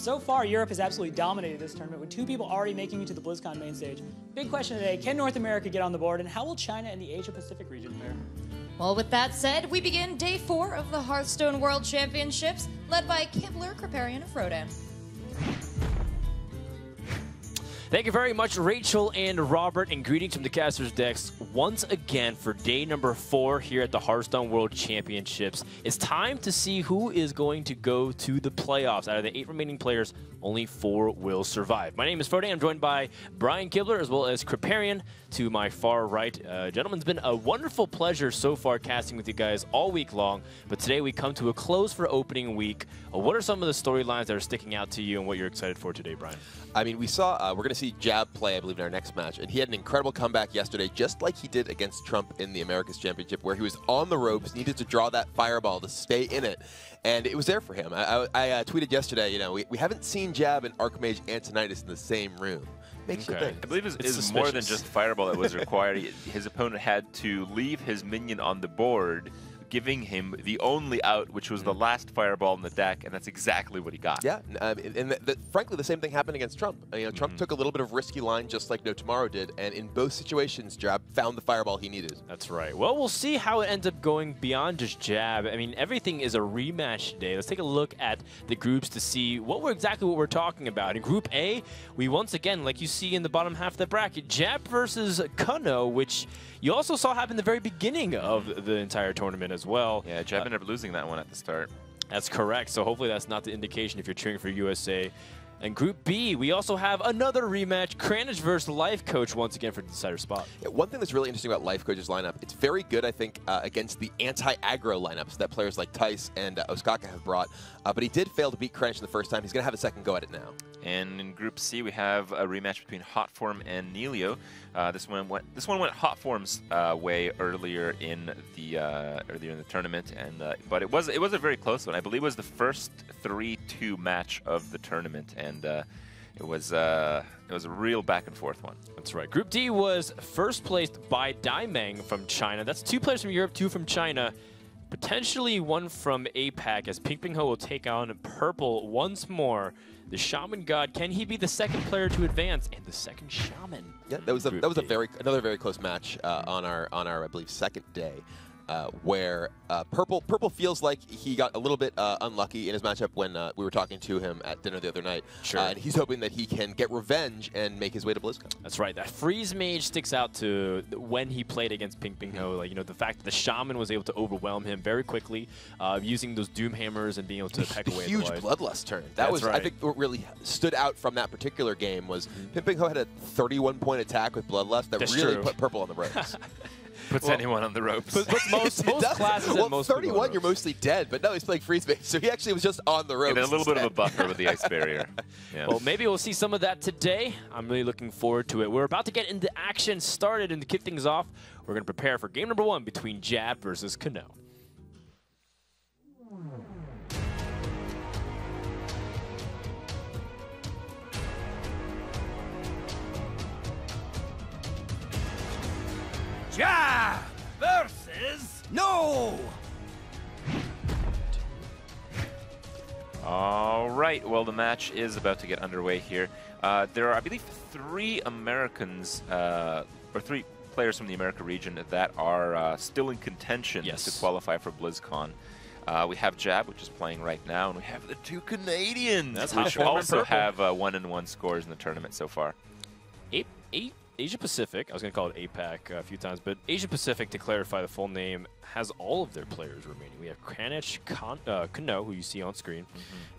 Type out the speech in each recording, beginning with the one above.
so far, Europe has absolutely dominated this tournament with two people already making it to the BlizzCon main stage. Big question today, can North America get on the board, and how will China and the Asia-Pacific region fare? Well, with that said, we begin day four of the Hearthstone World Championships, led by Kibler, Kripparrian, and Frodan. Thank you very much, Rachel and Robert, and greetings from the Casters Decks once again for day number four here at the Hearthstone World Championships. It's time to see who is going to go to the playoffs. Out of the eight remaining players, only four will survive. My name is Frodan. I'm joined by Brian Kibler as well as Kripparrian to my far right. Uh, gentlemen, it's been a wonderful pleasure so far casting with you guys all week long, but today we come to a close for opening week. Uh, what are some of the storylines that are sticking out to you and what you're excited for today, Brian? I mean, we saw, uh, we're going to see Jab play, I believe, in our next match, and he had an incredible comeback yesterday, just like he did against Trump in the Americas Championship, where he was on the ropes, needed to draw that fireball to stay in it, and it was there for him. I, I, I uh, tweeted yesterday, you know, we, we haven't seen Jab and Archmage Antonidas in the same room. Makes Okay. you think. I believe it It's is more than just fireball that was required. His opponent had to leave his minion on the board, giving him the only out, which was the last fireball in the deck, and that's exactly what he got. Yeah, um, and and th th frankly, the same thing happened against Trump. Uh, You know, Trump took a little bit of risky line, just like No Tomorrow did, and in both situations, Jab found the fireball he needed. That's right. Well, we'll see how it ends up going beyond just jab. I mean, everything is a rematch today. Let's take a look at the groups to see what we're exactly what we're talking about. In Group A, we once again, like you see in the bottom half of the bracket, Jab versus Kuno, which you also saw happen the very beginning of the entire tournament as well. Yeah, Jab ended up losing that one at the start. That's correct. So hopefully that's not the indication if you're cheering for USA. And Group B, we also have another rematch, Kranich versus Life Coach once again for the decider spot. Yeah, one thing that's really interesting about Life Coach's lineup, it's very good, I think, uh, against the anti-aggro lineups that players like Thijs and uh, Ostkaka have brought. Uh, but he did fail to beat Kranich the first time. He's going to have a second go at it now. And in Group C, we have a rematch between Hot Form and Neilyo. Uh, this one went. This one went Hot Form's uh, way earlier in the uh, earlier in the tournament, and uh, but it was it was a very close one. I believe it was the first three-two match of the tournament, and uh, it was uh, it was a real back and forth one. That's right. Group D was first placed by Daimeng from China. That's two players from Europe, two from China. Potentially one from APAC as Ping Ping Ho will take on Purple once more. The Shaman God, can he be the second player to advance? And the second Shaman? Yeah, that was a, that was a very another very close match uh, on our on our I believe second day, uh, where uh, purple purple feels like he got a little bit uh, unlucky in his matchup when uh, we were talking to him at dinner the other night. Sure. Uh, and he's hoping that he can get revenge and make his way to BlizzCon. That's right. That freeze mage sticks out to when he played against Ping Ping Ho. Like you know, the fact that the shaman was able to overwhelm him very quickly, uh, using those doom hammers and being able to peck away huge bloodlust turn. That That's was, I think, what really stood out from that particular game was Ping Ping Ho had a 31 point attack with bloodlust that That's really true. put purple on the ropes. Puts anyone on the ropes. But, but most, It most does. classes well, and most people are 31, you're mostly dead, but no, he's playing freeze base, so he actually was just on the ropes. and a little bit of a instead. buffer with the ice barrier. Yeah. Well, maybe we'll see some of that today. I'm really looking forward to it. We're about to get into action started, and to kick things off, we're going to prepare for game number one between Jab versus Kano. Ja versus no. All right. Well, the match is about to get underway here. Uh, there are, I believe, three Americans uh, or three players from the America region that are uh, still in contention Yes. to qualify for BlizzCon. Uh, we have Jab, which is playing right now, and we have the two Canadians, That's which Hot Form and also Purple. have uh, one and one scores in the tournament so far. A- A- Asia Pacific, I was going to call it APAC a few times, but Asia Pacific, to clarify the full name, has all of their players remaining. We have Kranich Kan- uh, Kano, who you see on screen,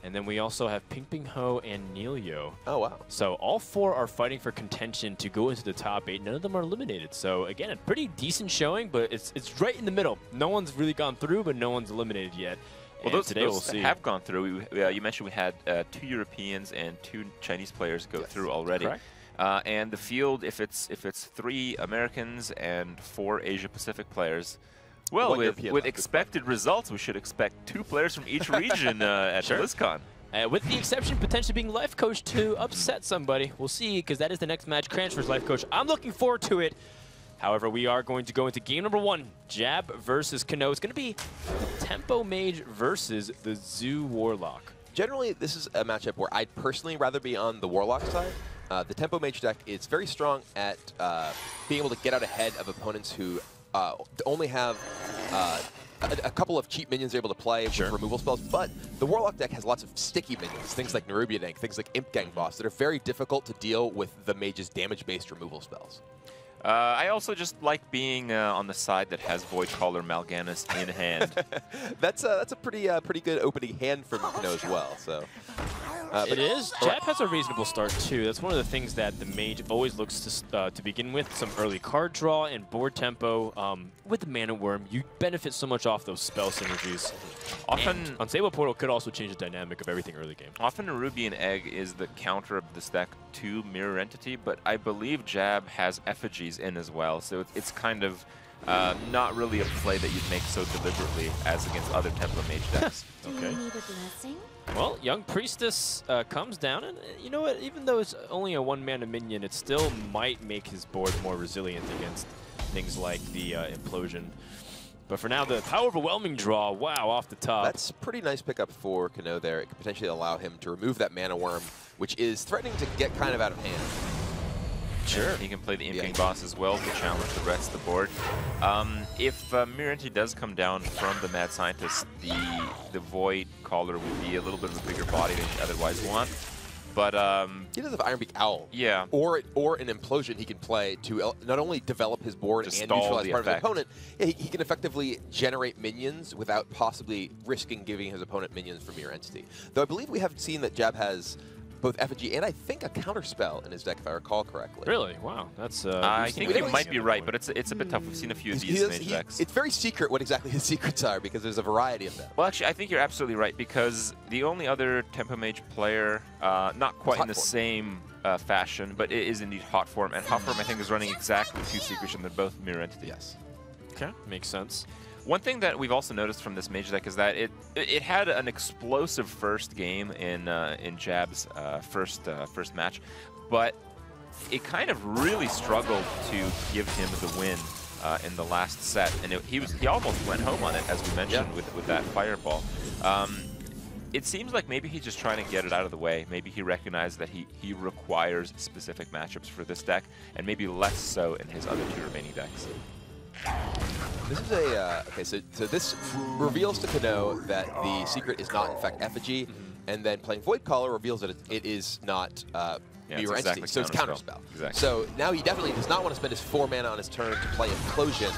and then we also have Ping Ping Ho and Neilyo. Oh, wow. So all four are fighting for contention to go into the top eight. None of them are eliminated. So again, a pretty decent showing, but it's it's right in the middle. No one's really gone through, but no one's eliminated yet. Well, those, today those we'll see. have gone through. We, uh, you mentioned we had uh, two Europeans and two Chinese players go through already. Correct. Uh, and the field, if it's if it's three Americans and four Asia Pacific players, well, One with, with expected results, we should expect two players from each region uh, at Sure. BlizzCon. Uh, with the exception potentially being life coach to upset somebody. We'll see, because that is the next match, Transfers life coach. I'm looking forward to it. However, we are going to go into game number one, Jab versus Kano. It's going to be the Tempo Mage versus the Zoo Warlock. generally, this is a matchup where I'd personally rather be on the Warlock side. Uh, the Tempo Mage deck is very strong at uh, being able to get out ahead of opponents who uh, only have uh, a, a couple of cheap minions they're able to play with removal spells, but the Warlock deck has lots of sticky minions, things like Nerubian Egg, things like Imp Gang Boss, that are very difficult to deal with the Mage's damage-based removal spells. Uh, I also just like being uh, on the side that has Void Caller Mal'Ganis in hand. that's, a, that's a pretty uh, pretty good opening hand for Kano as well. So. Uh, it is. Jab has a reasonable start too. That's one of the things that the mage always looks to uh, to begin with. Some early card draw and board tempo. Um, with the Mana Wyrm, you benefit so much off those spell synergies. Often, and Unstable Portal could also change the dynamic of everything early game. Often a Nerubian Egg is the counter of the deck to Mirror Entity, but I believe Jab has Effigies in as well, so it's kind of uh, not really a play that you'd make so deliberately as against other Tempo Mage decks. okay. need a blessing? Well, Young Priestess uh, comes down, and you know what? Even though it's only a one-mana minion, it still might make his board more resilient against things like the uh, Implosion. But for now, the power overwhelming draw, wow, off the top. That's a pretty nice pickup for Kano there. It could potentially allow him to remove that Mana Wyrm, which is threatening to get kind of out of hand. Sure. He can play the Imping Yeah. Boss as well to challenge the rest of the board. Um, if uh, Mirror does come down from the Mad Scientist, the, the Void Caller would be a little bit of a bigger body than you otherwise want. But um, He does have Ironbeak Owl. Yeah. Or or an implosion he can play to not only develop his board To and neutralize part effect. of the opponent, he, he can effectively generate minions without possibly risking giving his opponent minions from Mirror Entity. Though I believe we have seen that Jab has both effigy and I think a counterspell in his deck if I recall correctly. Really? Wow, that's. Uh, I think you might be right, but it's it's a bit tough. We've seen a few of these does- mage he- decks. it's very secret what exactly his secrets are because there's a variety of them. Well, actually, I think you're absolutely right because the only other Tempo Mage player, uh, not quite in the Form. same uh, fashion, but it is indeed Hot Form, and Hot Form I think is running exactly two secrets, and they're both Mirror Entity. Yes. Okay, makes sense. One thing that we've also noticed from this Mage deck is that it it had an explosive first game in uh, in Jab's uh, first uh, first match, but it kind of really struggled to give him the win uh, in the last set, and it, he was he almost went home on it as we mentioned Yeah. with with that fireball. Um, it seems like maybe he's just trying to get it out of the way. Maybe he recognized that he, he requires specific matchups for this deck, and maybe less so in his other two remaining decks. This is a uh, okay. So, so this reveals to Kano that the secret is not in fact effigy, Mm-hmm. and then playing Void Caller reveals that it, it is not uh, Yeah, Mirror exactly Entity. So it's counterspell. counterspell. Exactly. So now he definitely does not want to spend his four mana on his turn to play Implosion.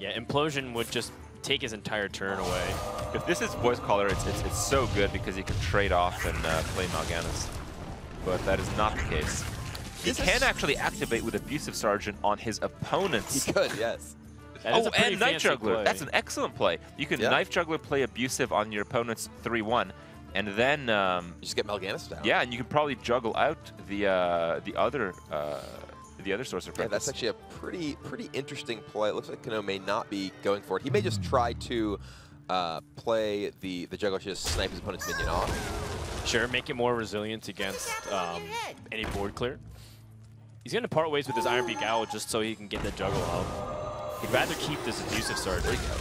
Yeah, Implosion would just take his entire turn away. If this is Void Caller, it's, it's, it's so good because he can trade off and uh, play Mal'Ganis. But that is not the case. He This can is- actually activate with Abusive Sergeant on his opponents. He could, yes. That is oh, and Knife Juggler. play. That's an excellent play. You can Yeah. Knife Juggler play Abusive on your opponent's 3-1, and then, um, You just get Mal'Ganis down. yeah, and you can probably juggle out the uh, the other uh, the other Sorcerer Yeah, that's actually a pretty pretty interesting play. It looks like Kano may not be going for it. He may just try to uh, play the the juggler to just snipe his opponent's minion off. Sure, make it more resilient against um, any board clear. He's going to part ways with his Iron Beak Owl just so he can get the juggle out. He'd rather keep this abusive There sergeant. you go.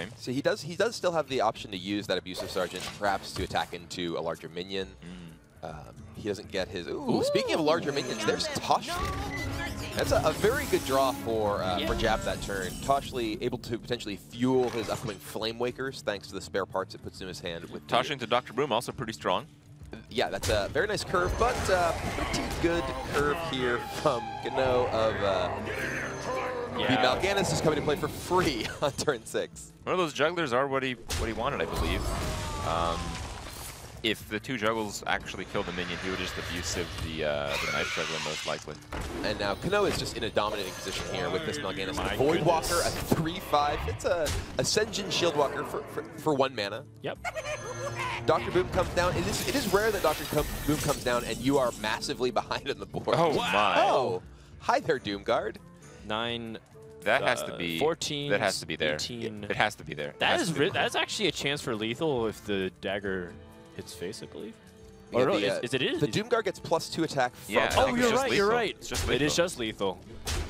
okay. So he does he does still have the option to use that abusive sergeant, perhaps to attack into a larger minion. Mm. Um, he doesn't get his. Ooh, speaking of larger minions, there's Toshley. That's a, a very good draw for uh, for Jab that turn. Toshley able to potentially fuel his upcoming Flame Wakers thanks to the spare parts it puts in his hand. With the- Toshing to Dr. Boom, also pretty strong. Yeah, that's a very nice curve, but uh, pretty good curve here from Gano of uh, the Yeah. Mal'Ganis is coming to play for free on turn six. One of those jugglers are what he what he wanted, I believe. Um, if the two juggles actually killed the minion, he would just abusive the uh, the knife juggler most likely. And now Kano is just in a dominating position here with this Mal'Ganis. My The Void goodness. Walker, a 3-5. It's a Ascension Shield Walker for, for, for one mana. Yep. Dr. Boom comes down. It is, it is rare that Dr. Com- Boom comes down and you are massively behind on the board. Oh my! Oh, hi there, Doomguard. Nine. That has uh, to be 14, That has to be there. 18. It has to be there. It That has is to be re- there. that's actually a chance for lethal if the dagger hits face, I believe. Yeah, Or no, the, is, uh, is it is? The Doomguard gets plus two attack from Yeah, I Oh, you're it's just right. You're lethal. right. It's just It is lethal. just lethal.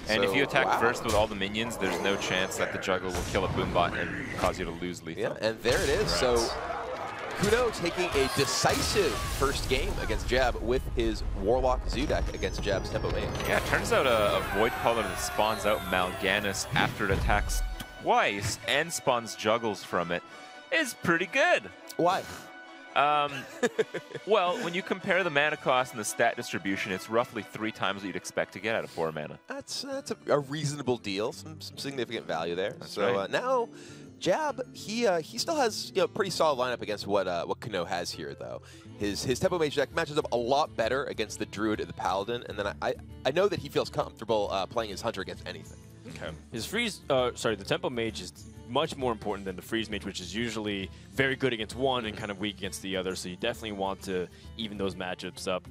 And if you attack wow. first with all the minions, there's no chance that the juggle will kill a boombot and cause you to lose lethal. Yeah, and there it is. So Kuno taking a decisive first game against Jab with his Warlock Zoo deck against Jab's Tempo Mage. Yeah, it turns out a, a Void Caller that spawns out Mal'Ganis after it attacks twice and spawns Juggles from it is pretty good. Why? Um, well, when you compare the mana cost and the stat distribution, it's roughly three times what you'd expect to get out of four mana. That's that's a, a reasonable deal, some, some significant value there. That's so right. uh, now, Jab, he uh, he still has you know pretty solid lineup against what uh, what Kano has here though. His his Tempo Mage deck matches up a lot better against the Druid and the Paladin, and then I I, I know that he feels comfortable uh, playing his Hunter against anything. Okay. His freeze, uh, sorry, the tempo mage is much more important than the freeze mage, which is usually very good against one and kind of weak against the other. So you definitely want to even those matchups up.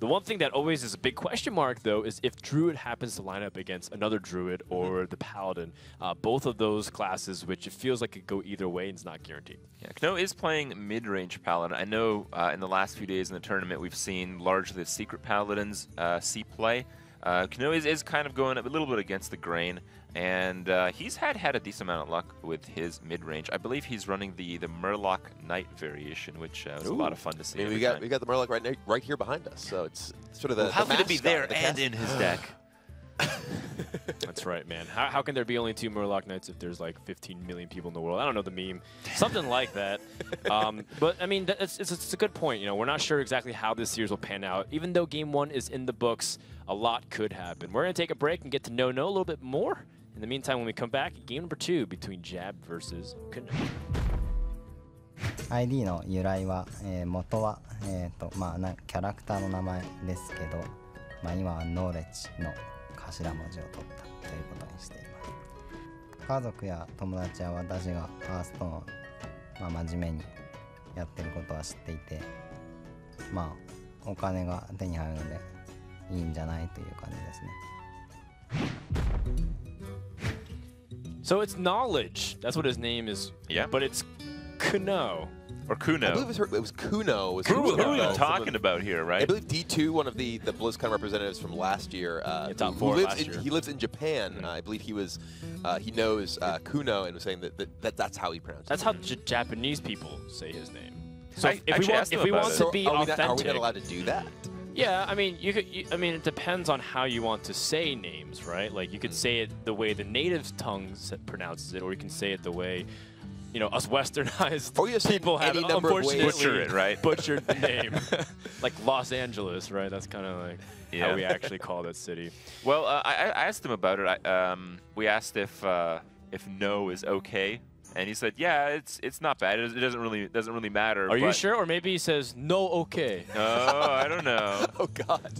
The one thing that always is a big question mark, though, is if Druid happens to line up against another Druid or the Paladin. Uh, both of those classes, which it feels like could go either way and it's not guaranteed. Yeah, Kno is playing mid-range Paladin. I know uh, in the last few days in the tournament we've seen largely the Secret Paladins uh, see play. Uh, Kno is, is kind of going a little bit against the grain, and uh, he's had had a decent amount of luck with his mid-range. I believe he's running the the Murloc Knight variation, which uh, was a lot of fun to see. I mean, we got time. we got the Murloc right ne- right here behind us, so it's sort of the Well, how the could it be there the and in his deck? That's right, man. How, how can there be only two Murloc Knights if there's like 15 million people in the world? I don't know the meme. Something like that. Um, but, I mean, it's, it's, it's a good point. You know, we're not sure exactly how this series will pan out. Even though Game 1 is in the books, a lot could happen. We're going to take a break and get to know No a little bit more. In the meantime, when we come back, game number two between Jab versus Kano. ID の由来は、えー元は、えーとまあ、なキャラクターの名前ですけど、まあ、今はノーレッジの頭文字を取ったということにしています家族や友達は私がハーストーンを、まあ、真面目にやってることは知っていてまあお金が手に入るのでいいんじゃないという感じですね So it's knowledge. That's what his name is. Yeah. But it's Kuno. Or Kuno. I believe it was, her, it was Kuno. Was Who, who who was are you someone- talking about here, right? I believe D2, one of the, the BlizzCon representatives from last year, uh, Yeah, top four lives last in, year. he lives in Japan. Uh, I believe he was uh, he knows uh, Kuno and was saying that, that, that that's how he pronounced That's it. how J- Japanese people say his name. So I if, if we want, if we want it. to So be are, we not, authentic, are we not allowed to do that? Yeah, I mean, you could. You, I mean, it depends on how you want to say names, right? Like you could say it the way the native tongue pronounces it, or you can say it the way, you know, us Westernized Or you people have any number of ways. unfortunately Butcher it, right? Butchered the name, like Los Angeles, right? That's kind of like Yeah. how we actually call that city. Well, uh, I, I asked him about it. I, um, we asked if uh, if no is okay, and he said, "Yeah, it's it's not bad. It, doesn't really doesn't really matter." Are you sure? Or maybe he says no, okay. No, I don't know. Oh, God.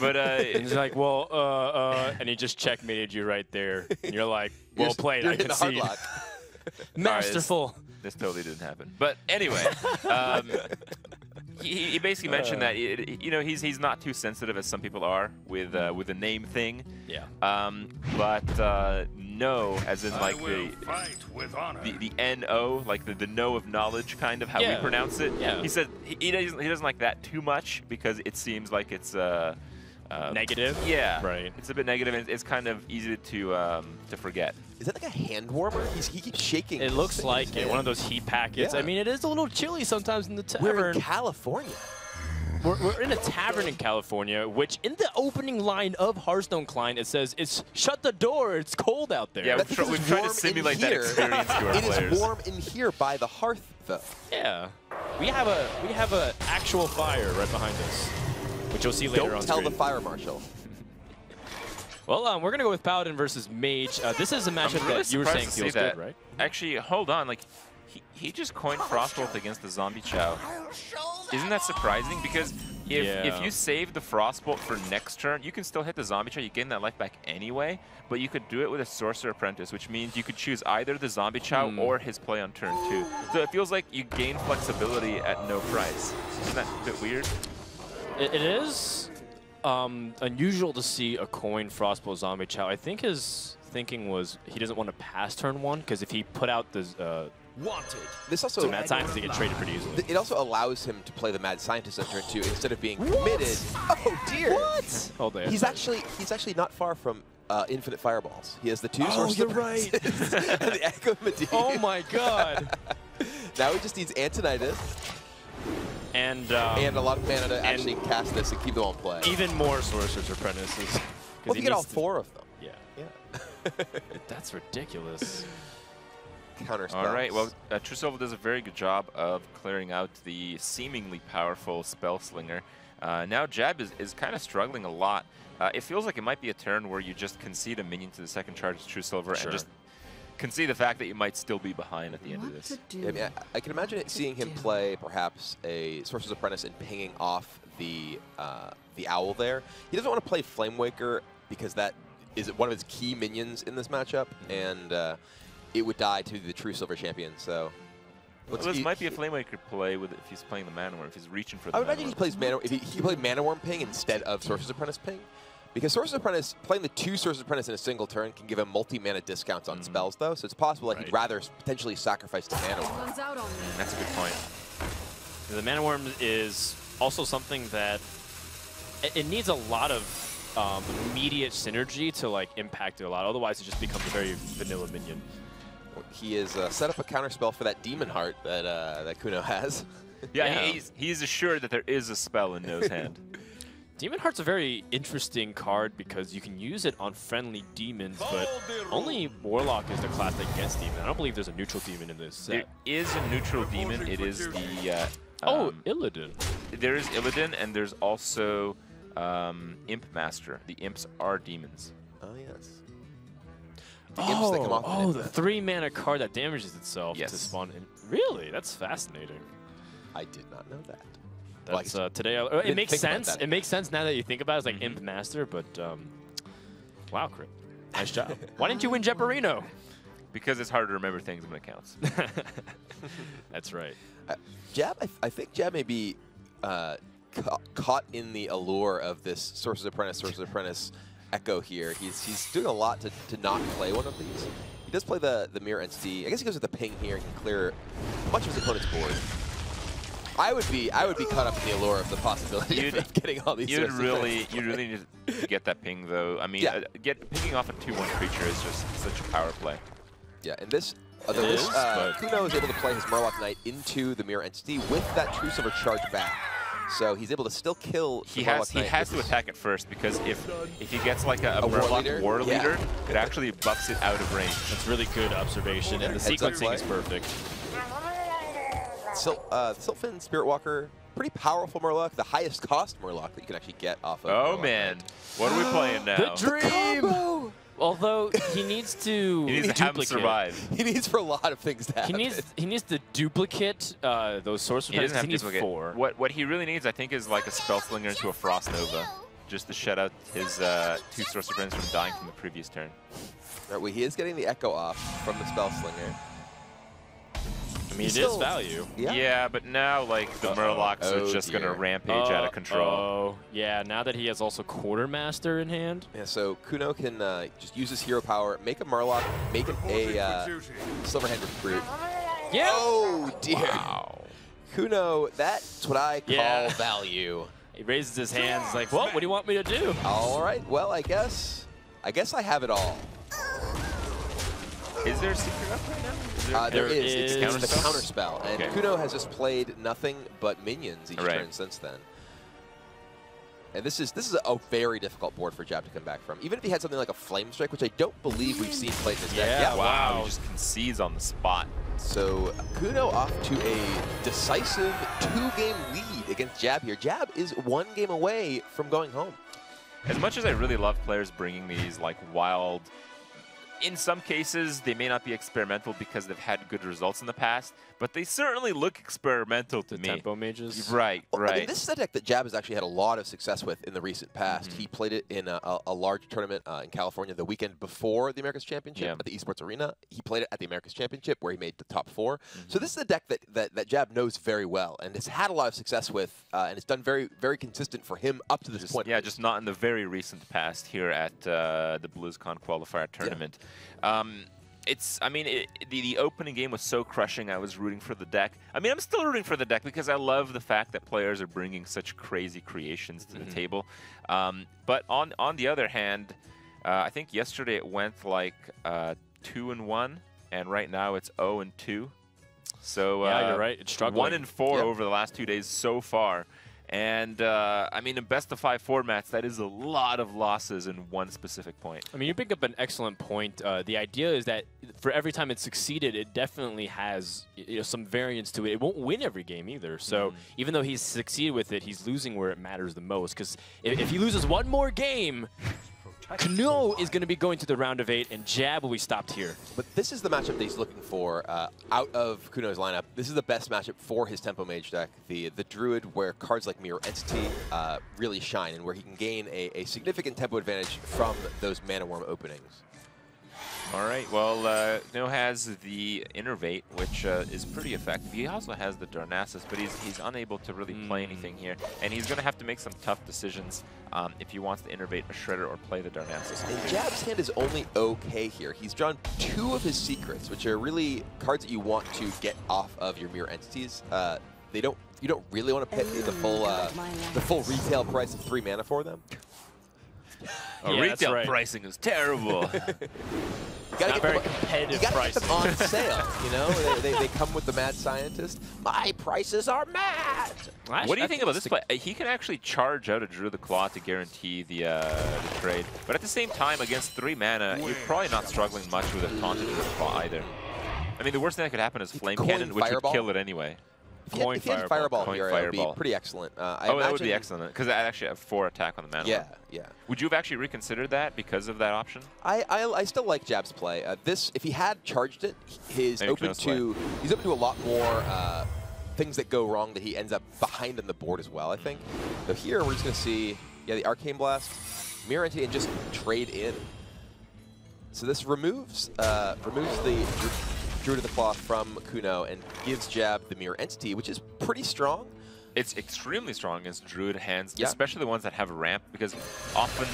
But uh, And he's like, well, uh, uh, and he just checkmated you right there. And you're like, well You're- played, You're I hitting can the hard see. lock. Masterful. this totally didn't happen. But anyway, um, he, he basically mentioned that it, it- you know he's he's not too sensitive as some people are with uh, with the name thing. Yeah. Um, but uh, no, as in like the fight with honor. the, the N-O, like the, the no of knowledge kind of how Yeah. we pronounce it. Yeah. He said he, he, doesn't, he doesn't like that too much because it seems like it's uh, uh, Negative? Yeah. Right. It's a bit negative and it's kind of easy to um, to forget. Is that like a hand warmer? He's, he keeps shaking. It looks like it, one of those heat packets. I mean, it is a little chilly sometimes in the tavern. We're in California. We're, we're in a tavern in California, which in the opening line of Hearthstone Client, it says, it's shut the door, it's cold out there. Yeah, we're, tr- we've it's tried to simulate that experience to our It is players. warm in here by the hearth, though. Yeah. We have a we have a actual fire right behind us, which you'll see later Don't on tell screen. the fire marshal. Well, um, we're gonna go with Paladin versus Mage. Uh, this is a matchup really that you were saying to feels that. good, right? Actually, hold on. Like, he, he just coined Frostbolt against the Zombie Chow. Isn't that surprising? Because if, Yeah. if you save the Frostbolt for next turn, you can still hit the Zombie Chow. You gain that life back anyway, but you could do it with a Sorcerer Apprentice, which means you could choose either the Zombie Chow Hmm. or his play on turn two. So it feels like you gain flexibility at no price. Isn't that a bit weird? It, it is um, unusual to see a coin Frostbolt Zombie Chow. I think his thinking was he doesn't want to pass turn one because if he put out the uh, Wanted. This also so Mad Scientist, they get traded pretty easily. It also allows him to play the mad scientist on turn two instead of being committed. Oh dear! What? Hold there. He's actually he's actually not far from uh, infinite fireballs. He has the two Oh, sources you're of right. and the echo of Medivh. Oh my god! Now he just needs Antonidas And, um, and a lot of mana to actually cast this and keep them on play. even more Sorcerer's Apprentices. 'cause well, he you get all needs to- four of them. Yeah. Yeah. That's ridiculous. Counter All right. Well, uh, True Silver does a very good job of clearing out the seemingly powerful Spell Slinger. Uh, now Jab is, is kind of struggling a lot. Uh, it feels like it might be a turn where you just concede a minion to the second charge of True Silver Sure. and just concede the fact that you might still be behind at the end of this. to do? I, mean, I, I can imagine it, seeing him do? play perhaps a Sorcerer's Apprentice and pinging off the uh, the owl there. He doesn't want to play Flame Waker because that is one of his key minions in this matchup, and uh, it would die to the True Silver champion. So Well, this might be a Flame Waker play with if he's playing the Mana Wyrm, if he's reaching for the I would imagine he plays Mana. If he, he played Mana Wyrm Ping instead of Sorcerer's Apprentice Ping, because Sorcerer's Apprentice playing the two Sorcerer's Apprentice in a single turn can give him multi-mana discounts on spells, though. So it's possible that he'd. Rather potentially sacrifice the Mana Wyrm. Runs out on me. That's a good point. The Mana Wyrm is also something that it, it needs a lot of um, immediate synergy to like impact it a lot. Otherwise, it just becomes a very vanilla minion. He has uh, set up a counter spell for that Demon Heart that uh, that Kuno has. Yeah, Yeah. He's, he's assured that there is a spell in No's hand. Demon Heart's a very interesting card because you can use it on friendly demons, but only Warlock is the class that gets demon. I don't believe there's a neutral demon in this There set. is a neutral demon. It is the. Uh, oh, um, Illidan. there is Illidan, and there's also um, Imp Master. The imps are demons. Oh yes. The imps that come off oh, the three mana card that damages itself Yes. to spawn. In. Really? That's fascinating. I did not know that. Well, I That's uh, today. I- it makes sense. It makes sense now that you think about it. It's like Mhm. Imp Master, but um, wow, Crit. Nice job. Why didn't you win Jeoparino? Because it's hard to remember things when it counts. That's right. Jab, I, I think Jab may be uh, ca- caught in the allure of this Sorcerer's Apprentice, Sorcerer's Apprentice echo here. He's he's doing a lot to, to not play one of these. He does play the, the Mirror Entity. I guess he goes with the ping here and can clear much of his opponent's board. I would be I would be caught up in the allure of the possibility You'd- of getting all these. you'd really, you played. really need to get that ping though. I mean, Yeah. uh, get picking off a two-one creature is just such a power play. Yeah, and this, although It this, is, uh, Kuno is able to play his Murloc Knight into the Mirror Entity with that True Silver charge back. So he's able to still kill He has Murloc he has to attack it first because if if he gets like a, a, A War Leader? War Yeah. It actually buffs it out of range. That's really good observation, and the sequencing is perfect. Sil uh, Siltfin Spiritwalker, pretty powerful Murloc, the highest cost Murloc that you can actually get off of. Oh Murloc man, Knight. what are we playing now? The dream. Combo! Although he needs to He needs to have duplicate. survive. He needs for a lot of things to He needs he needs to duplicate uh, those sorcerer He doesn't have he needs duplicate. four. What what he really needs, I think, is like a spell slinger into a frost nova, just to shut out his uh, two sorcerer friends from dying from the previous turn. Right, well, he is getting the Echo off from the Spell Slinger. I mean, He's it is still- value. Yeah. but now like the Murlocs Oh, are just dear. gonna rampage out of control. Oh, yeah. Now that he has also Quartermaster in hand. Yeah, so Kuno can uh, just use his hero power, make a Murloc, make him a uh, Silverhand Recruit. Yeah. Oh, dear. Wow. Kuno, that's what I call Yeah. value. He raises his hands. He's like, "Well, what do you want me to do?" All right, well, I guess, I guess I have it all. Is there a secret up right now? Is there, Uh, there There is. It's, is- it's the counter spell, and Okay. Kuno has just played nothing but minions each Right. turn since then. And this is this is a very difficult board for Jab to come back from. Even if he had something like a Flame Strike, which I don't believe we've seen played in his deck. Yeah, wow, wow. he just concedes on the spot. So Kuno off to a decisive two-game lead against Jab here. Jab is one game away from going home. As much as I really love players bringing these like wild, in some cases they may not be experimental because they've had good results in the past, but they certainly look experimental to The me. tempo mages. Right, Well, right. I mean, this is a deck that Jab has actually had a lot of success with in the recent past. Mhm. He played it in a, a, a large tournament uh, in California the weekend before the America's Championship Yeah. at the Esports Arena. He played it at the America's Championship where he made the top 4 Mm-hmm. So this is a deck that, that, that Jab knows very well and has had a lot of success with, uh, and it's done very very consistent for him up to this Just- point. yeah, just not in the very recent past here at uh, the BlizzCon qualifier tournament. Um, it's, I mean, it, the, the opening game was so crushing. I was rooting for the deck. I mean, I'm still rooting for the deck because I love the fact that players are bringing such crazy creations to Mm-hmm. the table. Um, but on on the other hand, uh, I think yesterday it went like uh, two and one, and right now it's zero and two. So Yeah, uh, you're right. It's struggling. One and four Yep. over the last two days so far. And uh, I mean, in best of five formats, that is a lot of losses in one specific point. I mean, you pick up an excellent point. Uh, the idea is that for every time it succeeded, it definitely has you know, some variance to it. It won't win every game either. So even though he's succeeded with it, he's losing where it matters the most. Because if, if he loses one more game, Kano is going to be going to the round of eight, and Jab will be stopped here. But this is the matchup that he's looking for uh, out of Kuno's lineup. This is the best matchup for his Tempo Mage deck, the the Druid, where cards like Mirror Entity uh, really shine, and where he can gain a, a significant tempo advantage from those Mana Wyrm openings. All right. Well, uh, No has the Innervate, which uh, is pretty effective. He also has the Darnassus, but he's he's unable to really play anything here, and he's going to have to make some tough decisions um, if he wants to Innervate a Shredder or play the Darnassus. And Jab's hand is only okay here. He's drawn two of his secrets, which are really cards that you want to get off of your Mirror Entities. Uh, they don't. You don't really want to pay the full uh, the full retail price of three mana for them. Oh, Yeah, retail right. pricing is terrible. You gotta Not get very them, competitive you gotta get them on sale. You know, they, they, they come with the mad scientist. My prices are mad. what do you think about this play? Uh, He can actually charge out a Druid of the Claw to guarantee the, uh, the trade, but at the same time, against three mana, you're probably not struggling much with a taunted Druid of the Claw either. I mean, the worst thing that could happen is Flame Cannon, which Fireball? would kill it anyway. Coin if had Fireball. fireball Coin here, it would be pretty excellent. Uh, I oh, that would be excellent, because I actually have four attack on the mana. Yeah, yeah. Would you have actually reconsidered that because of that option? I, I, I still like Jab's play. Uh, this, if he had charged it, he's Maybe open to he's open to a lot more uh, things that go wrong that he ends up behind on the board as well. I think. So here we're just gonna see yeah the Arcane Blast, Mirror Entity, and just trade in. So this removes uh, removes the Druid of the Claw from Kuno and gives Jab the Mirror Entity, which is pretty strong. It's extremely strong against Druid hands, Yeah. especially the ones that have ramp, because often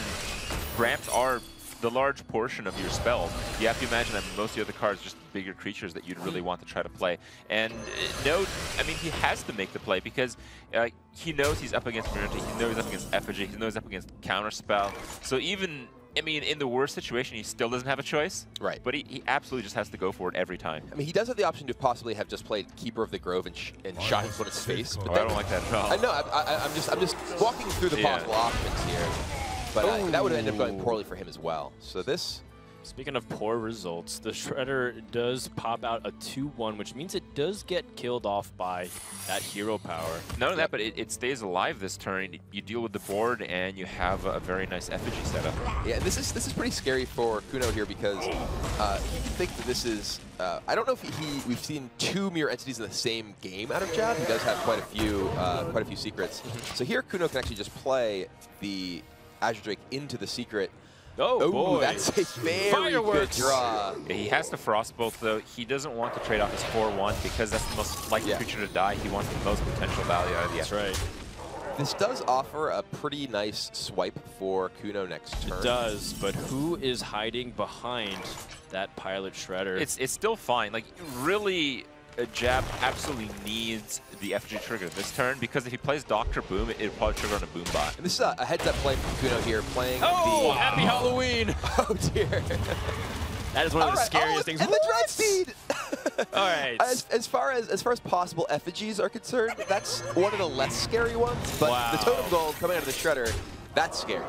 ramps are the large portion of your spell. You have to imagine that most of the other cards are just bigger creatures that you'd really want to try to play. And uh, no, I mean, he has to make the play because uh, he knows he's up against Mirror, he knows he's up against Effigy, he knows he's up against Counterspell. So even, I mean, in the worst situation, he still doesn't have a choice. Right. But he, he absolutely just has to go for it every time. I mean, he does have the option to possibly have just played Keeper of the Grove and, sh and shot his opponent's face. But Oh, I don't like that at all. I know. I, I, I'm just I'm just walking through the Yeah. possible options here, but uh, that would end up going poorly for him as well. So this, Speaking of poor results, the Shredder does pop out a 2-1, which means it does get killed off by that hero power. Not only that, but it, it stays alive this turn. You deal with the board, and you have a very nice effigy setup. yeah, this is this is pretty scary for Kuno here because uh, you think that this is. Uh, I don't know if he we've seen two mirror entities in the same game out of Jab. He does have quite a few uh, quite a few secrets. So here Kuno can actually just play the Azure Drake into the secret. Oh, Ooh, boy. that's a very Fireworks. good draw. Yeah, He has to Frostbolt, though. He doesn't want to trade off his 4-1 because that's the most likely Yeah. creature to die. He wants the most potential value out of the That's effigy. right. This does offer a pretty nice swipe for Kuno next turn. It does, but who is hiding behind that pilot shredder? It's, it's still fine. Like, really, a Jab absolutely needs the effigy trigger this turn because if he plays Dr. Boom, it, it'll probably trigger on a Boom bot. And this is a, a heads-up play from Kuno here, playing oh, the... happy Halloween! Oh, dear. That is one of the All right. scariest oh, things. And the Dread Steed! All right. as, as far as as far as possible effigies are concerned, that's one of the less scary ones. But Wow. the Totem Golem coming out of the Shredder, that's scary.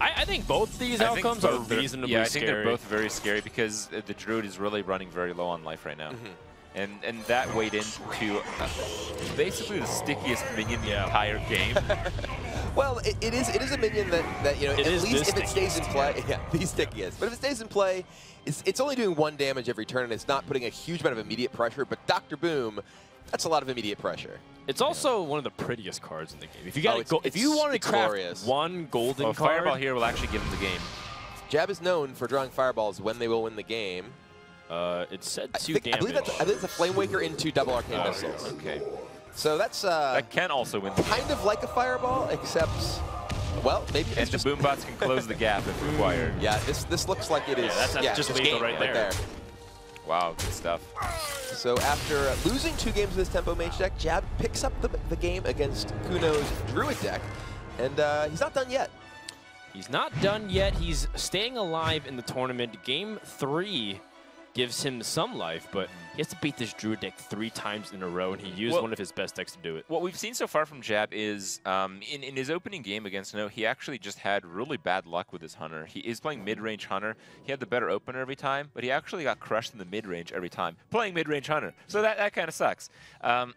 I, I think both these I think outcomes are both reasonably Yeah, I think scary. they're both very scary because uh, the Druid is really running very low on life right now. Mm-hmm. And and that weighed into uh, basically the stickiest minion in the entire game. Well, it, it is it is a minion that, that you know It at is least the if it stays in play, yeah, the stickiest. But if it stays in play, it's it's only doing one damage every turn, and it's not putting a huge amount of immediate pressure. But Doctor Boom, that's a lot of immediate pressure. It's also one of the prettiest cards in the game. If you got Oh, it's- go, if you it's- want to it's craft glorious. one golden well, card, Fireball here will actually give him the game. Jab is known for drawing fireballs when they will win the game. Uh, it said I, two think, I believe that's I believe it's a Flame Waker into double arcane Oh, missiles. Okay. So that's uh, That can also win kind of like a fireball, except well, maybe And it's the just boom bots can close the gap if required. Yeah, this this looks like it is. Yeah, that's- that's just lethal game right there. Wow, good stuff. So after uh, losing two games of this Tempo Mage deck, Jab picks up the, the game against Kuno's Druid deck, and uh, he's not done yet. He's not done yet. He's staying alive in the tournament. Game three gives him some life, but he has to beat this Druid deck three times in a row, and he used Well- one of his best decks to do it. What we've seen so far from Jab is um, in, in his opening game against No, he actually just had really bad luck with his Hunter. He is playing mid-range Hunter. He had the better opener every time, but he actually got crushed in the mid-range every time, playing mid-range Hunter. So that, that kind of sucks. Um,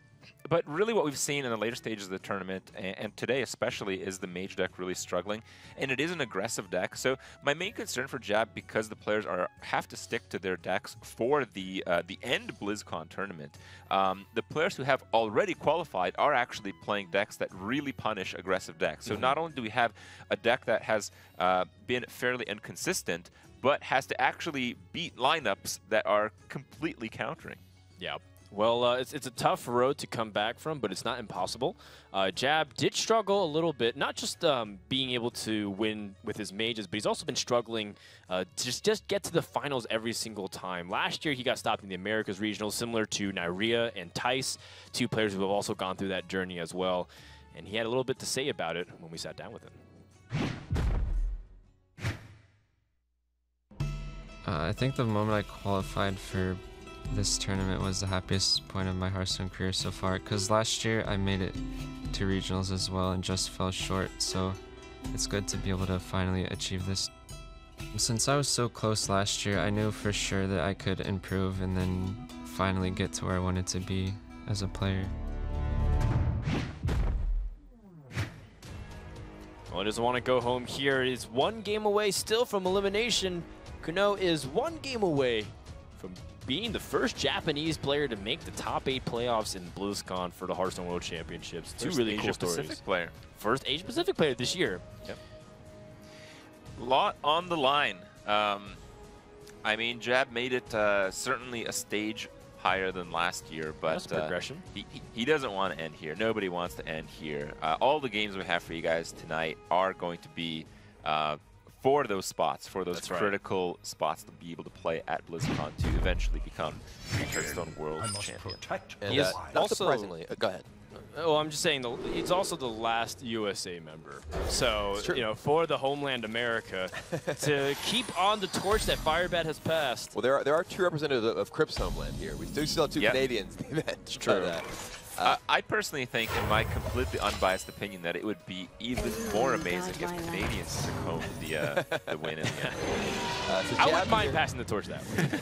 but really what we've seen in the later stages of the tournament, and, and today especially, is the Mage deck really struggling. And it is an aggressive deck. So my main concern for Jab, because the players are have to stick to their decks for the uh, the end BlizzCon tournament, um, the players who have already qualified are actually playing decks that really punish aggressive decks. So not only do we have a deck that has uh, been fairly inconsistent, but has to actually beat lineups that are completely countering. Yeah. Well, uh, it's, it's a tough road to come back from, but it's not impossible. Uh, Jab did struggle a little bit, not just um, being able to win with his mages, but he's also been struggling uh, to just, just get to the finals every single time. Last year, he got stopped in the Americas Regional, similar to Nyria and Thijs, two players who have also gone through that journey as well. And he had a little bit to say about it when we sat down with him. Uh, I think the moment I qualified for this tournament was the happiest point of my Hearthstone career so far. Because last year I made it to regionals as well and just fell short. So it's good to be able to finally achieve this. Since I was so close last year, I knew for sure that I could improve and then finally get to where I wanted to be as a player. Well, he doesn't want to go home here. He's one game away still from elimination. Kuno is one game away from being the first Japanese player to make the top eight playoffs in BlizzCon for the Hearthstone World Championships. Two First really cool Asia stories. Pacific player. First Asia Pacific player this year. Yep. lot on the line. Um, I mean, Jab made it uh, certainly a stage higher than last year, but uh, he, he doesn't want to end here. Nobody wants to end here. Uh, all the games we have for you guys tonight are going to be uh, for those spots, for those That's right. critical spots to be able to play at BlizzCon to eventually become the Hearthstone World I Champion. protect And He is uh, not also- surprisingly, uh, go ahead. Oh, I'm just saying, the, he's also the last USA member. So, you know, for the homeland America, to keep on the torch that Firebat has passed. Well, there are there are two representatives of, of Kripp's homeland here. We do still have two Yep. Canadians in the event. true. But, uh, I personally think, in my completely unbiased opinion, that it would be even more amazing if Canadians took home the, uh, the win in the end. uh, so I wouldn't mind here- passing the torch that way.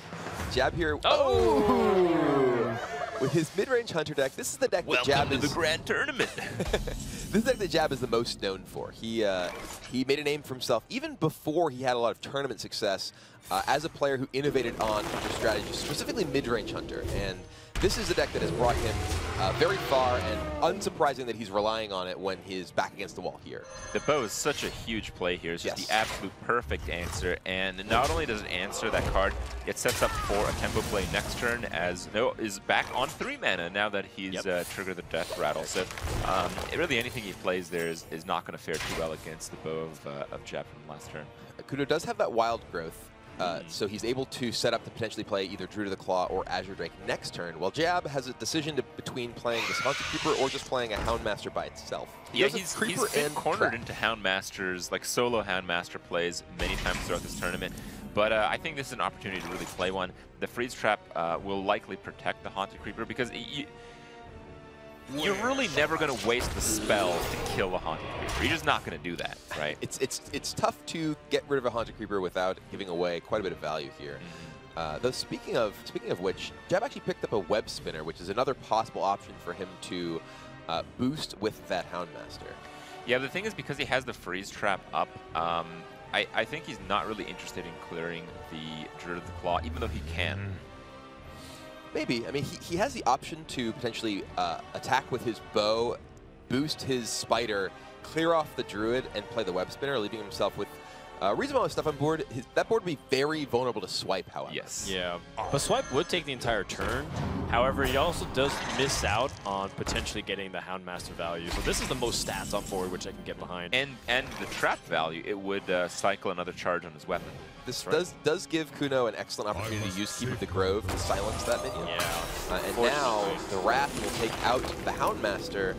Jab here. Oh! With his mid-range hunter deck, this is the deck that Jab Welcome to is the grand tournament. this is the deck that Jab is the most known for. He uh, he made a name for himself even before he had a lot of tournament success uh, as a player who innovated on hunter strategy, specifically mid-range hunter. And this is a deck that has brought him uh, very far, and unsurprising that he's relying on it when he's back against the wall here. the bow is such a huge play here. It's just Yes. the absolute perfect answer. And not only does it answer that card, it sets up for a tempo play next turn as No is back on three mana now that he's Yep. uh, triggered the death rattle. So um, really anything he plays there is, is not going to fare too well against the bow of, uh, of Jab from last turn. Kudo does have that wild growth, uh, so he's able to set up to potentially play either Druid of the Claw or Azure Drake next turn, while Jab has a decision to, between playing this Haunted Creeper or just playing a Houndmaster by itself. He Yeah, he's, he's been and cornered Trap. into Houndmasters, like solo Houndmaster plays many times throughout this tournament. But uh, I think this is an opportunity to really play one. The Freeze Trap uh, will likely protect the Haunted Creeper because you, you're really never going to waste the spell to kill a Haunted Creeper. You're just not going to do that, right? It's it's it's tough to get rid of a haunted creeper without giving away quite a bit of value here. Uh, though speaking of speaking of which, Jab actually picked up a web spinner, which is another possible option for him to uh, boost with that Houndmaster. Yeah, the thing is because he has the Freeze Trap up, um, I, I think he's not really interested in clearing the Druid of the Claw, even though he can. Maybe. I mean, he, he has the option to potentially uh, attack with his bow, boost his spider, clear off the druid, and play the web spinner, leaving himself with a uh, reasonable amount of stuff on board. His, that board would be very vulnerable to swipe, however. Yes. Yeah, but Swipe would take the entire turn. However, he also does miss out on potentially getting the Houndmaster value. So this is the most stats on board, which I can get behind. And and the trap value, it would uh, cycle another charge on his weapon. This does does give Kuno an excellent opportunity to use Keep of the Grove to silence that minion. yeah. Uh, and now the Wrath will take out the Houndmaster.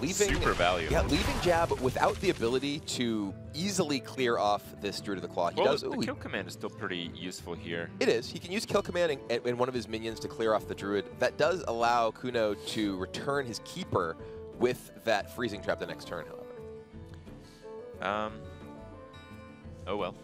leaving Super value. Yeah, leaving Jab without the ability to easily clear off this Druid of the Claw. He well, does. the ooh, kill command is still pretty useful here. it is. He can use Kill Command in, in one of his minions to clear off the Druid. That does allow Kuno to return his Keeper with that Freezing Trap the next turn, however. Um. Oh well.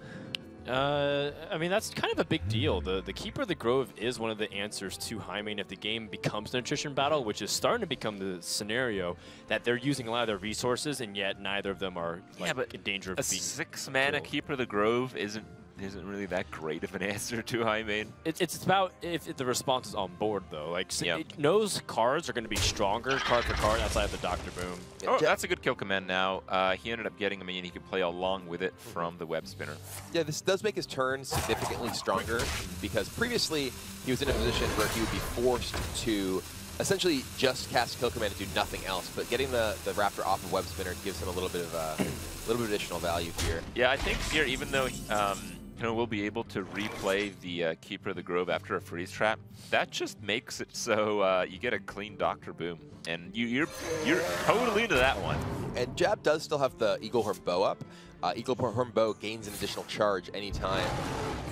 Uh, I mean, that's kind of a big deal. The the Keeper of the Grove is one of the answers to Highmane if the game becomes an attrition battle, which is starting to become the scenario that they're using a lot of their resources, and yet neither of them are like, Yeah, but in danger of A being six mana killed. Keeper of the Grove isn't isn't really that great of an answer to Highmane. It's, it's about if, if the response is on board, though. Like, s- Yeah. it knows cards are going to be stronger card for card outside of the Doctor Boom. Yeah, Oh, that's a good kill command now. Uh, he ended up getting a minion he could play along with it from the web spinner. Yeah, this does make his turn significantly stronger because previously he was in a position where he would be forced to essentially just cast Kill Command and do nothing else. But getting the, the Raptor off of Web Spinner gives him a little bit of uh, a little bit of additional value here. Yeah, I think here, even though um, you know, we'll be able to replay the uh, Keeper of the Grove after a freeze trap, that just makes it so uh, you get a clean Doctor Boom, and you, you're you're totally into that one. And Jab does still have the Eagle Horn Bow up. Uh, Eagle Horn Bow gains an additional charge anytime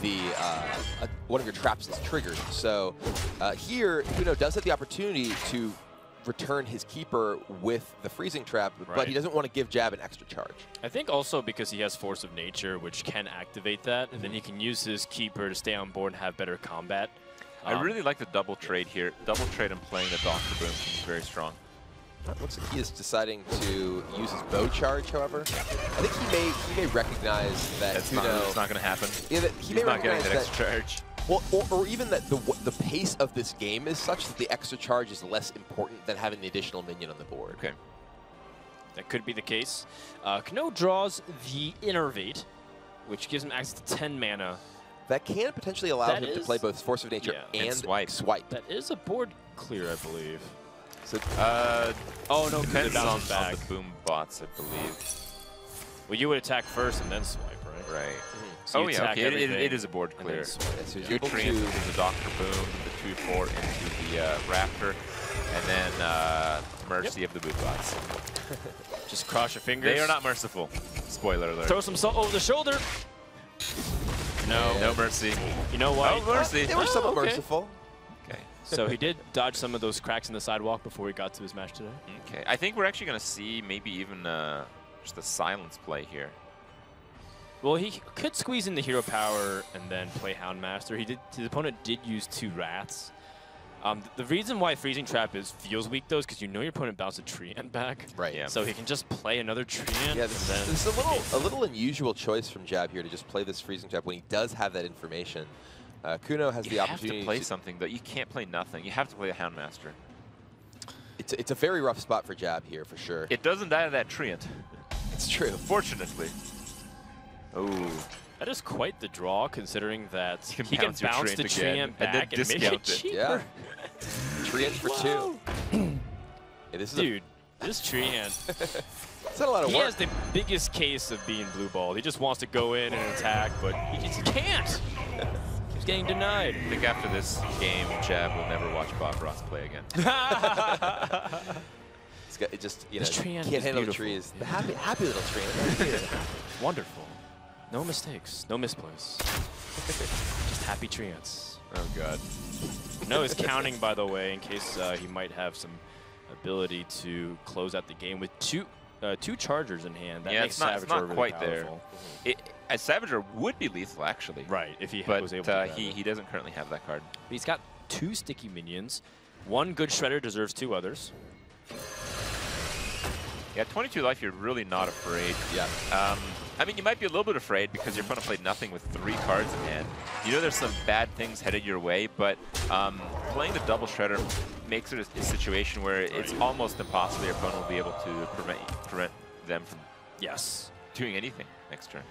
the uh, one of your traps is triggered. So uh, here, Kno does have the opportunity to return his Keeper with the Freezing Trap, but he doesn't want to give Jab an extra charge. I think also because he has Force of Nature, which can activate that, and then he can use his Keeper to stay on board and have better combat. I Um, really like the double trade here. Double trade and playing the Doctor Boom is very strong. It looks like he is deciding to use his bow charge, however. I think he may he may recognize that That's Kno. not, it's not going to happen. yeah, that he He's may not getting recognize that that, extra charge. Well, or, or even that the the pace of this game is such that the extra charge is less important than having the additional minion on the board. Okay. That could be the case. Uh, Kno draws the Innervate, which gives him access to 10 mana. That can potentially allow That him to play both Force of Nature Yeah, and, and swipe. swipe. That is a board clear, I believe. So Uh, Oh, no, because it depends on, on the boom bots, I believe. Well, you would attack first and then swipe, right? Right. So oh yeah, okay. It, it, it is a board clear. swipe. yeah, so he's Two able treants to into the Doctor Boom, the 2-4 into the uh, Raptor, and then uh, Mercy of the boom bots. Just cross your fingers. They are not merciful. Spoiler alert. Throw some salt over the shoulder. No. no mercy. You know what? No mercy. They were Oh, somewhat okay. merciful. Okay. so he did dodge some of those cracks in the sidewalk before he got to his match today. Okay. I think we're actually going to see maybe even uh, just a silence play here. Well, he could squeeze in the hero power and then play Houndmaster. He did. His opponent did use two rats. Um, th- the reason why freezing trap is feels weak though is because you know your opponent bounced a Treant back. Right. Yeah. So he can just play another Treant. Yeah, this, and then this is a little a little unusual choice from Jab here to just play this freezing trap when he does have that information. Uh, Kno has You the have opportunity to play something, though. You can't play nothing. You have to play a Houndmaster. It's a, it's a very rough spot for Jab here for sure. It doesn't die to that Treant, it's true. fortunately. Oh, that is quite the draw considering that You can he can bounce your bounce the again Treant and then back and, make discount it it. cheaper. Yeah. Treant for two. Yeah, this is a, Dude, this Treant, it's not a lot of he work. has the biggest case of being blue balled. He just wants to go in and attack, but he just can't. Keeps getting denied. I think after this game, Jab will never watch Bob Ross play again. It's got, it just you know This Treant can't is handle beautiful. the trees. The happy happy little Treant. Wonderful. No mistakes. No misplays. Just happy treants. Oh, God. No is counting, by the way, in case uh, he might have some ability to close out the game with two uh, two chargers in hand. That yeah, makes it's not, it's Savage Roar not really quite there. It, a Savage Roar would be lethal, actually. Right, if he But was able to. uh, grab he, he doesn't currently have that card. But he's got two sticky minions. One good shredder deserves two others. Yeah, 22 life, you're really not afraid. yeah. Um, I mean, you might be a little bit afraid because your opponent played nothing with three cards in hand. You know there's some bad things headed your way, but um, playing the double shredder makes it a, a situation where it's almost impossible your opponent will be able to prevent prevent them from Yes. doing anything next turn.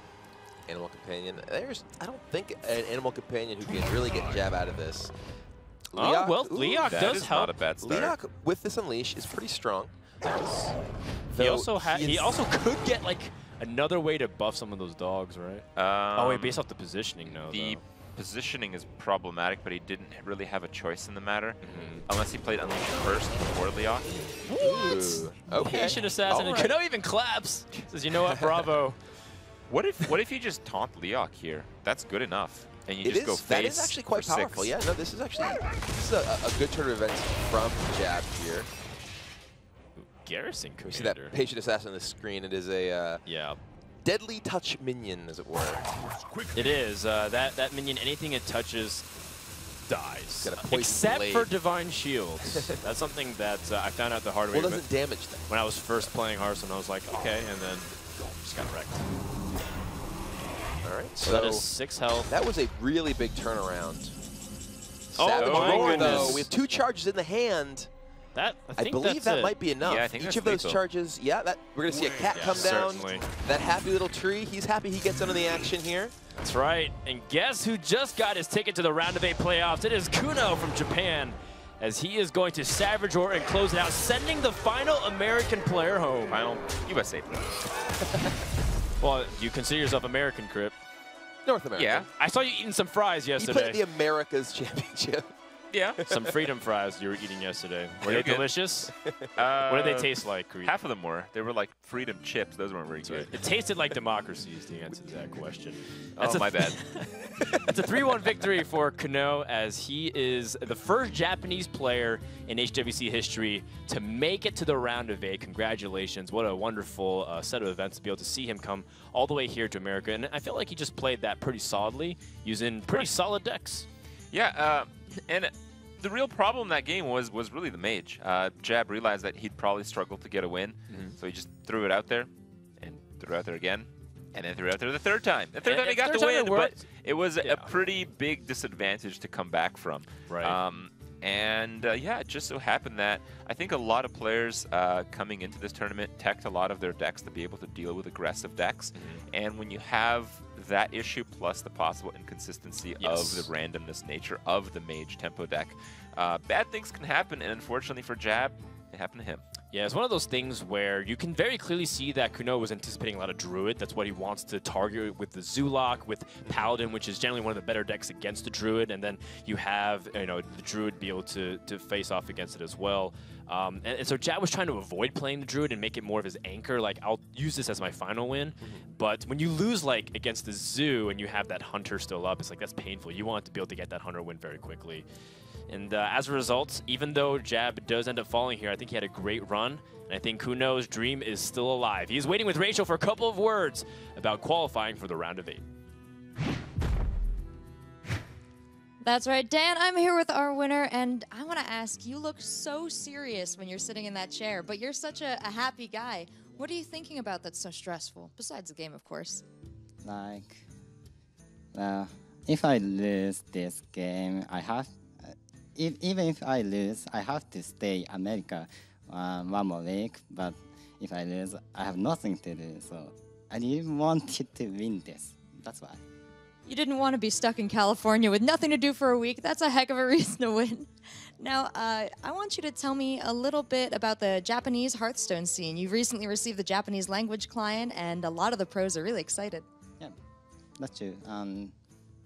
Animal companion. There's I don't think an animal companion who can really get Jab out of this. Oh, Leokk- well, ooh, Leokk does help. not a bad start. Leokk with this unleash is pretty strong. He also ha- he is- also could get like another way to buff some of those dogs, right? Um, oh wait, based off the positioning, no. the though. positioning is problematic, but he didn't really have a choice in the matter, Mm-hmm. unless he played Unleash first before Leokk. Ooh, okay. Patient assassin. And All right. Kno even claps. Says, you know what, bravo. What if what if you just taunt Leokk here? That's good enough, and you It just is, go face. that is actually quite powerful. Six. Yeah, no, this is actually this is a, a good turn of events from Jab here. Garrison We see that patient assassin on the screen. It is a uh, Yeah. deadly touch minion, as it were. It is. Uh, that, that minion, anything it touches, dies. A Except blade. for Divine Shields. That's something that uh, I found out the hard way Well, when- doesn't damage them. when I was first playing Hearthstone. I was like, okay, and then just got wrecked. All right, So, so that is six health. that was a really big turnaround. Oh, Savage my roar, goodness. though. We have two charges in the hand. That I, I, believe that's that it. might be enough. Yeah, I think Each of those lethal. charges, yeah, that we're gonna see a cat Yeah, come down. certainly. That happy little tree. He's happy he gets into the action here. That's right. And guess who just got his ticket to the round of eight playoffs? It is Kno from Japan, as he is going to Savage Roar and close it out, sending the final American player home. Final USA player. Well, you consider yourself American, Kripp. North America. Yeah, I saw you eating some fries He played yesterday. the Americas Championship. Yeah. some freedom fries you were eating yesterday. Were They're they good. delicious? Uh, what did they taste like, Kripp? Half of them were. They were like freedom chips. Those weren't very good. It tasted like democracy is the answer to that question. Oh, my bad. It's a 3-1 victory for Kno as he is the first Japanese player in HWC history to make it to the round of eight. Congratulations. What a wonderful uh, set of events to be able to see him come all the way here to America. And I feel like he just played that pretty solidly using pretty solid decks. Yeah, uh, and the real problem that game was was really the mage. Uh, Jab realized that he'd probably struggle to get a win, Mm-hmm. so he just threw it out there, and threw it out there again, and then threw it out there the third time. The third And- time he got the win, but it was a- Yeah. a pretty big disadvantage to come back from. Right. Um, and uh, yeah, it just so happened that I think a lot of players uh, coming into this tournament teched a lot of their decks to be able to deal with aggressive decks. Mm-hmm. And when you have that issue plus the possible inconsistency Yes. of the randomness nature of the mage tempo deck, uh, bad things can happen. And unfortunately for Jab, it happened to him. Yeah, it's one of those things where you can very clearly see that Kno was anticipating a lot of Druid. That's what he wants to target with the Zoolock, with Paladin, which is generally one of the better decks against the Druid. And then you have, you know, the Druid be able to, to face off against it as well. Um, and, and so Jab was trying to avoid playing the Druid and make it more of his anchor. Like, I'll use this as my final win. But when you lose, like, against the Zoo and you have that Hunter still up, it's like, that's painful. You want to be able to get that Hunter win very quickly. And uh, as a result, even though Jab does end up falling here, I think he had a great run. And I think Kno's dream is still alive. He's waiting with Rachel for a couple of words about qualifying for the round of eight. That's right, Dan. I'm here with our winner, and I want to ask you look so serious when you're sitting in that chair, but you're such a, a happy guy. What are you thinking about that's so stressful? Besides the game, of course. Like, uh, if I lose this game, I have, if, even if I lose, I have to stay America uh, one more week. But if I lose, I have nothing to do. So I really wanted to win this. That's why. You didn't want to be stuck in California with nothing to do for a week. That's a heck of a reason to win. Now, uh, I want you to tell me a little bit about the Japanese Hearthstone scene. You've recently received the Japanese language client, and a lot of the pros are really excited. Yeah, that's true. Um,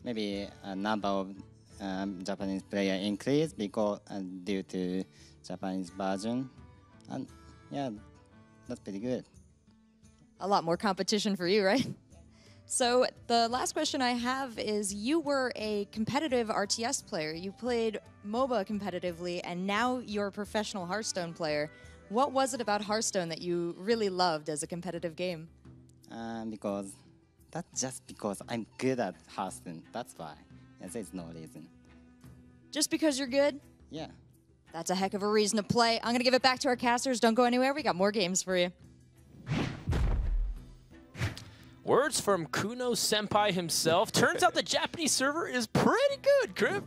maybe a number of um, Japanese player increase because uh, due to Japanese version, and yeah, that's pretty good. a lot more competition for you, right? So the last question I have is you were a competitive RTS player. You played MOBA competitively and now you're a professional Hearthstone player. What was it about Hearthstone that you really loved as a competitive game? Um, because that's just because I'm good at Hearthstone. That's why. Yeah, there's no reason. Just because you're good? Yeah. That's a heck of a reason to play. I'm going to give it back to our casters. Don't go anywhere. We got more games for you. Words from Kno Senpai himself. Turns out the Japanese server is pretty good, Kripp.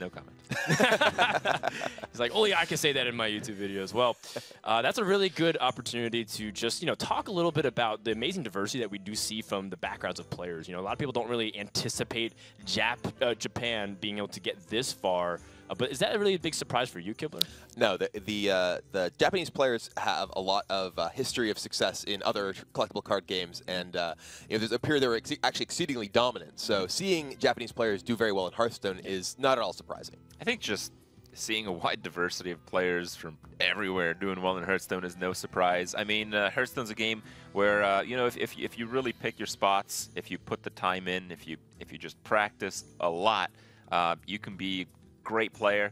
No comment. He's like, only I can say that in my YouTube videos. Well, uh, that's a really good opportunity to just, you know, talk a little bit about the amazing diversity that we do see from the backgrounds of players. You know, a lot of people don't really anticipate Jap- uh, Japan being able to get this far Uh, but is that really a big surprise for you, Kibler? No, the the uh, the Japanese players have a lot of uh, history of success in other collectible card games, and uh, you know, there's a period they were ex actually exceedingly dominant. So seeing Japanese players do very well in Hearthstone is not at all surprising. I think just seeing a wide diversity of players from everywhere doing well in Hearthstone is no surprise. I mean, uh, Hearthstone's a game where uh, you know if, if if you really pick your spots, if you put the time in, if you if you just practice a lot, uh, you can be a great player.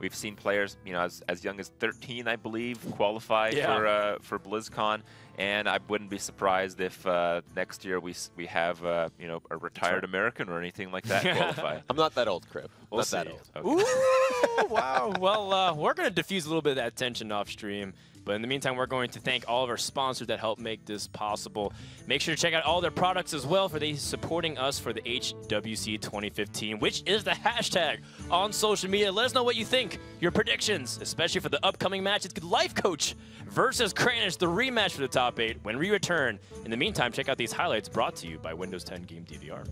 We've seen players, you know, as, as young as 13, I believe, qualify Yeah. for uh, for BlizzCon, and I wouldn't be surprised if uh, next year we we have uh, you know a retired American or anything like that qualify. I'm not that old, Kripp. We'll not that see. old. Okay. Ooh, wow. Well, uh, we're going to diffuse a little bit of that tension off stream. But in the meantime, we're going to thank all of our sponsors that help make this possible. Make sure to check out all their products as well for they supporting us for the HWC 2015, which is the hashtag on social media. Let us know what you think, your predictions, especially for the upcoming match. It's Life Coach versus Kranich, the rematch for the top eight when we return. In the meantime, check out these highlights brought to you by Windows 10 Game DVR.